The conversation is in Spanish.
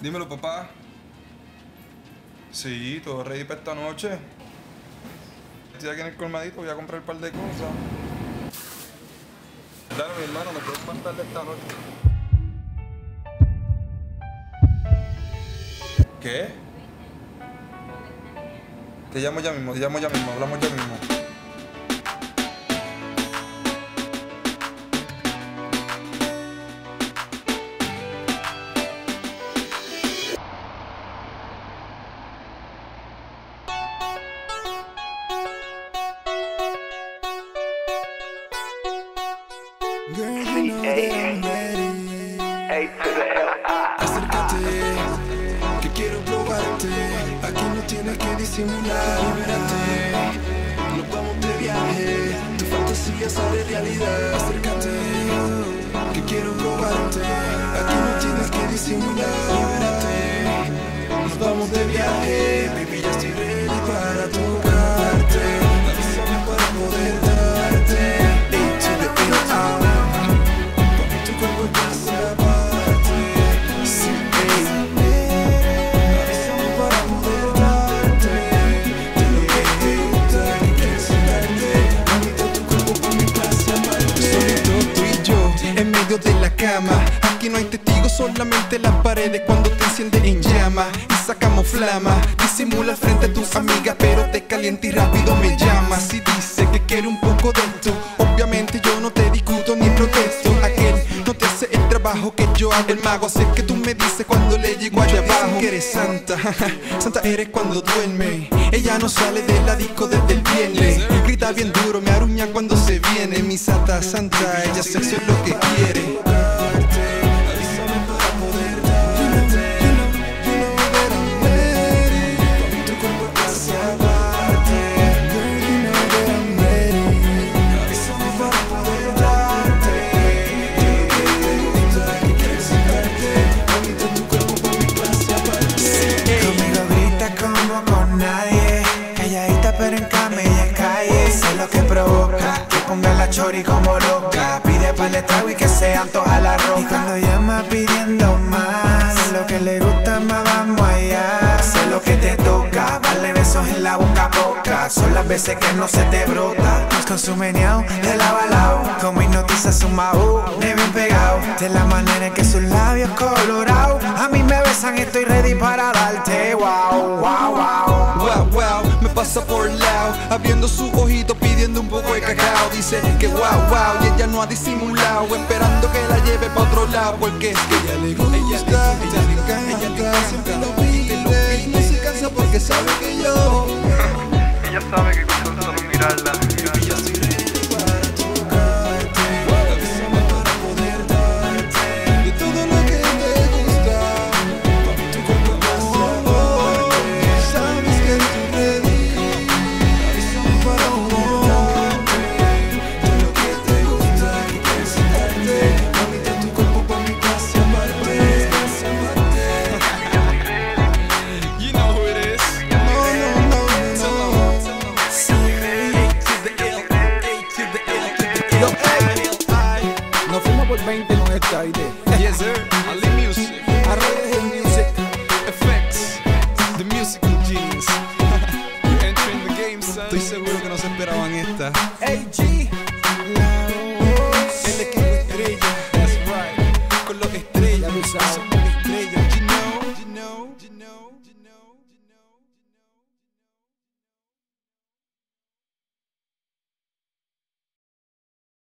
Dímelo, papá. Sí, todo ready para esta noche. Estoy aquí en el colmadito, voy a comprar un par de cosas. Dale, mi hermano, me puedes más tarde esta noche. ¿Qué? Te llamo ya mismo, te llamo ya mismo, hablamos ya mismo. Acércate, que quiero probarte. Aquí no tienes que disimular. Libérate, nos vamos de viaje. Tu fantasía sale realidad. Acércate, que quiero probarte. Aquí no tienes que disimular. Libérate, nos vamos de viaje. Baby, ya estoy ready medio de la cama. Aquí no hay testigos, solamente las paredes cuando te enciende en llama y sacamos flama. Disimula frente a tus amigas, pero te calienta y rápido me llamas y dice que quiere un poco de esto. Obviamente yo no te discuto ni protesto. Aquel no te hace el trabajo que yo hago. El mago sé que tú me dices cuando le llego allá abajo. Que eres santa, santa eres cuando duerme. Ella no sale de la disco desde el viernes. Grita bien duro, me aruña cuando se viene. Mi santa santa, la chori como loca. Pide pan de trago y que se antoja la roca Y cuando llama pidiendo más Sé lo que le gusta más vamos allá. Sé lo que te toca Darle besos en la boca a boca Son las veces que no se te brota. Con su meneao de lado a lado. Como hipnotiza su maú De bien pegado De la manera en que sus labios colorados. A mí me besan estoy ready para darte Wow, wow, wow Wow, wow, me pasa por el lado Abriendo sus ojitos pidiendo un poco de cacao. Dice que wow, wow, y ella no ha disimulado Esperando que la lleve pa' otro lado Porque es que ella le gusta, ella le encanta Siempre lo pide no se cansa porque sabe know.